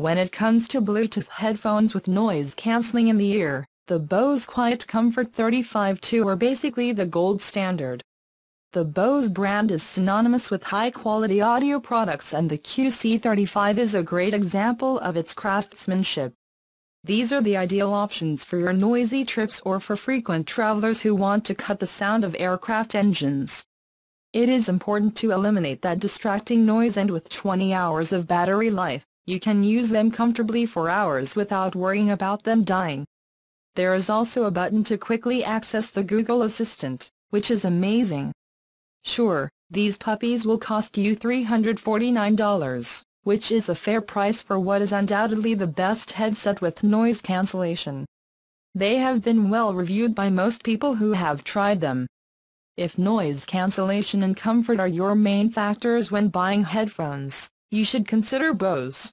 When it comes to Bluetooth headphones with noise cancelling in the ear, the Bose QuietComfort 35-2 are basically the gold standard. The Bose brand is synonymous with high-quality audio products and the QC35 is a great example of its craftsmanship. These are the ideal options for your noisy trips or for frequent travelers who want to cut the sound of aircraft engines. It is important to eliminate that distracting noise and with 20 hours of battery life, you can use them comfortably for hours without worrying about them dying. There is also a button to quickly access the Google Assistant, which is amazing. Sure, these puppies will cost you $349, which is a fair price for what is undoubtedly the best headset with noise cancellation. They have been well reviewed by most people who have tried them. If noise cancellation and comfort are your main factors when buying headphones, you should consider Bose.